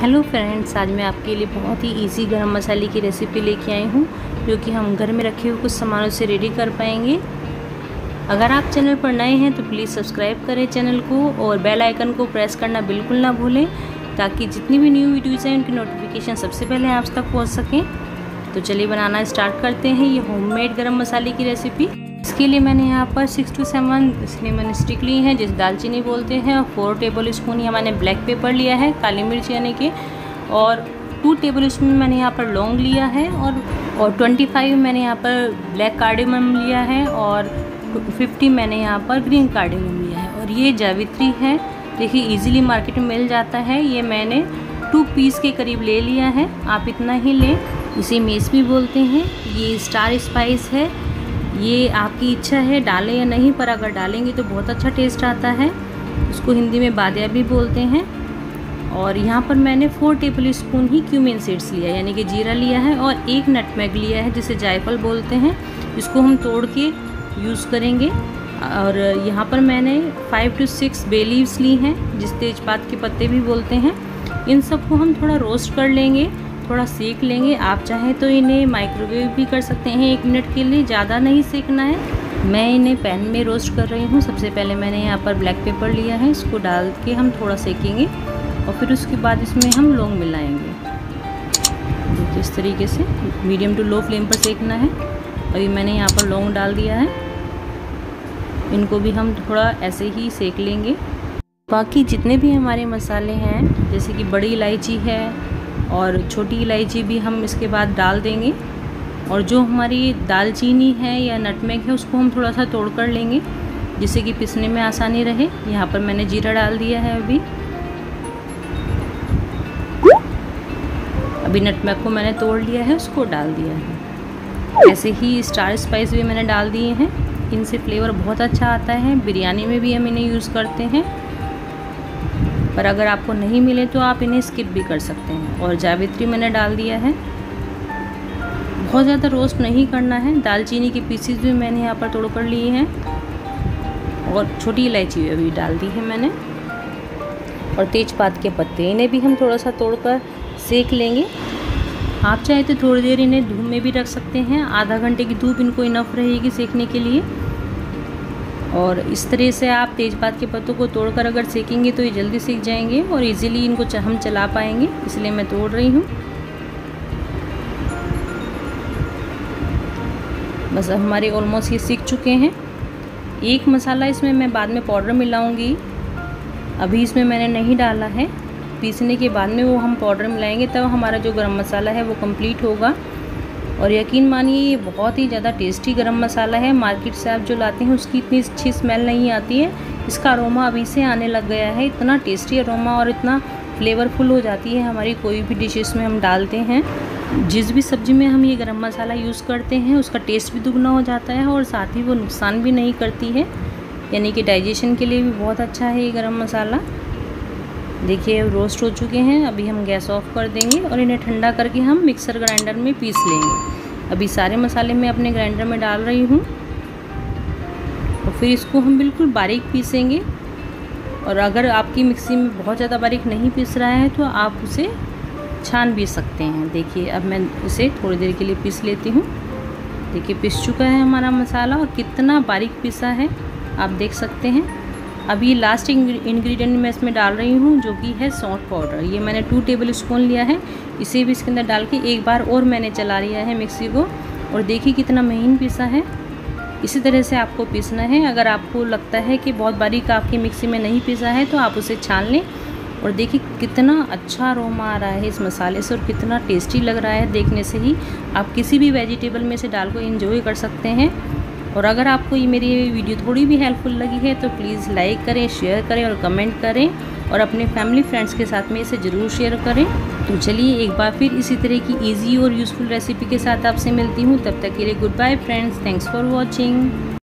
Hello friends, आज मैं आपके लिए बहुत ही इजी गरम मसाले की रेसिपी लेके आई हूँ, जो कि हम घर में रखे हुए कुछ सामानों से रेडी कर पाएँगे। अगर आप चैनल पर नए हैं तो प्लीज़ सब्सक्राइब करें चैनल को और बेल आइकन को प्रेस करना बिल्कुल ना भूलें, ताकि जितनी भी न्यू वीडियोज़ हैं, उनकी नोटिफिकेशन सबसे पहले आप तक पहुँच सकें। तो चलिए बनाना स्टार्ट करते हैं ये होममेड गरम मसाले की रेसिपी इसके लिए मैंने यहाँ पर six two seven cinnamon stick ली है, जिस दालचीनी बोलते हैं, और फोर टेबल स्पून यहाँ मैंने ब्लैक पेपर लिया है, काली मिर्च यानी कि, और टू टेबल स्पून मैंने यहाँ पर लौंग लिया है, और और ट्वेंटी फाइव मैंने यहाँ पर ब्लैक कार्डेमम लिया है, और फिफ्टी मैंने यहाँ पर ग्रीन कार्डेमम लिया है। और ये जावित्री है, देखिए इजीली मार्केट में मिल जाता है, ये मैंने टू पीस के करीब ले लिया है, आप इतना ही लें। इसे मेस भी बोलते हैं, ये स्टार स्पाइस है ये आपकी इच्छा है, डालें या नहीं, पर अगर डालेंगे तो बहुत अच्छा टेस्ट आता है। उसको हिंदी में बादिया भी बोलते हैं। और यहाँ पर मैंने फोर टेबल स्पून ही क्यूमिन सीड्स लिया यानी कि जीरा लिया है और एक नटमैग लिया है, जिसे जायफल बोलते हैं। इसको हम तोड़ के यूज़ करेंगे। और यहाँ पर मैंने five two six bay leaves ली हैं, जिस तेज़पात के पत्ते भी बोलते हैं। इन सबको हम थोड़ा रोस्ट कर लेंगे। थोड़ा सेक लेंगे। आप चाहें तो इन्हें माइक्रोवेव भी कर सकते हैं एक मिनट के लिए। ज़्यादा नहीं सेकना है। मैं इन्हें पैन में रोस्ट कर रही हूँ। सबसे पहले मैंने यहाँ पर ब्लैक पेपर लिया है। इसको डाल के हम थोड़ा सेकेंगे और फिर उसके बाद इसमें हम लौंग मिलाएँगे। देखिए इस तरीके से मीडियम टू लो फ्लेम पर सेकना है। अभी मैंने यहाँ पर लौंग डाल दिया है। इनको भी हम थोड़ा ऐसे ही सेक लेंगे। बाकी जितने भी हमारे मसाले हैं, जैसे कि बड़ी इलायची है और छोटी इलायची भी हम इसके बाद डाल देंगे। और जो हमारी दालचीनी है या नटमेग है, उसको हम थोड़ा सा तोड़ कर लेंगे, जिससे कि पिसने में आसानी रहे। यहाँ पर मैंने जीरा डाल दिया है अभी। अभी नटमेग को मैंने तोड़ लिया है, उसको डाल दिया है। ऐसे ही स्टार स्पाइस भी मैंने डाल दिए हैं। इनसे फ्लेवर बहुत अच्छा आता है। बिरयानी में भी हम इन्हें यूज़ करते हैं। पर अगर आपको नहीं मिले तो आप इन्हें स्किप भी कर सकते हैं। और जावित्री मैंने डाल दिया है। बहुत ज़्यादा रोस्ट नहीं करना है। दालचीनी के पीसीस भी मैंने यहाँ पर तोड़ कर लिए हैं। और छोटी इलायची भी डाल दी है मैंने। और तेज़पात के पत्ते, इन्हें भी हम थोड़ा सा तोड़कर सेक लेंगे। आप चाहे तो थोड़ी देर इन्हें धूप में भी रख सकते हैं। आधा घंटे की धूप इनको इनफ रहेगी सेकने के लिए। और इस तरह से आप तेज़पात के पत्तों को तोड़कर अगर सेकेंगे तो ये जल्दी सीख जाएँगे और इजीली इनको हम चला पाएँगे, इसलिए मैं तोड़ रही हूँ। बस हमारे ऑलमोस्ट ये सीख चुके हैं। एक मसाला इसमें मैं बाद में पाउडर मिलाऊँगी अभी इसमें मैंने नहीं डाला है। पीसने के बाद में वो हम पाउडर मिलाएँगे तब हमारा जो गरम मसाला है वो कंप्लीट होगा। और यकीन मानिए, ये बहुत ही ज़्यादा टेस्टी गरम मसाला है। मार्केट से आप जो लाते हैं, उसकी इतनी अच्छी स्मेल नहीं आती है। इसका अरोमा अभी से आने लग गया है। इतना टेस्टी अरोमा और इतना फ्लेवरफुल हो जाती है हमारी कोई भी डिशेस में हम डालते हैं। जिस भी सब्ज़ी में हम ये गरम मसाला यूज़ करते हैं, उसका टेस्ट भी दुगना हो जाता है और साथ ही वो नुकसान भी नहीं करती है। यानी कि डाइजेशन के लिए भी बहुत अच्छा है ये गरम मसाला। देखिए रोस्ट हो चुके हैं। अभी हम गैस ऑफ़ कर देंगे और इन्हें ठंडा करके हम मिक्सर ग्राइंडर में पीस लेंगे। अभी सारे मसाले मैं अपने ग्राइंडर में डाल रही हूँ। और फिर इसको हम बिल्कुल बारीक पीसेंगे। और अगर आपकी मिक्सी में बहुत ज़्यादा बारीक नहीं पीस रहा है तो आप उसे छान भी सकते हैं। देखिए, अब मैं इसे थोड़ी देर के लिए पीस लेती हूँ। देखिए, पिस चुका है हमारा मसाला और कितना बारीक पिसा है, आप देख सकते हैं। अभी लास्ट इंग्रेडिएंट मैं इसमें डाल रही हूँ, जो कि है सौंठ पाउडर ये मैंने टू टेबल स्पून लिया है। इसे भी इसके अंदर डाल के एक बार और मैंने चला लिया है मिक्सी को। और देखिए कितना महीन पीसा है। इसी तरह से आपको पीसना है। अगर आपको लगता है कि बहुत बारीक आपकी मिक्सी में नहीं पीसा है तो आप उसे छान लें। और देखिए कितना अच्छा अरोमा आ रहा है इस मसाले से और कितना टेस्टी लग रहा है देखने से ही। आप किसी भी वेजिटेबल में से डाल को इंजॉय कर सकते हैं। और अगर आपको ये मेरी वीडियो थोड़ी भी हेल्पफुल लगी है तो प्लीज़ लाइक करें शेयर करें और कमेंट करें और अपने फैमिली फ्रेंड्स के साथ में इसे ज़रूर शेयर करें। तो चलिए एक बार फिर इसी तरह की ईजी और यूज़फुल रेसिपी के साथ आपसे मिलती हूँ। तब तक के लिए goodbye friends thanks for watching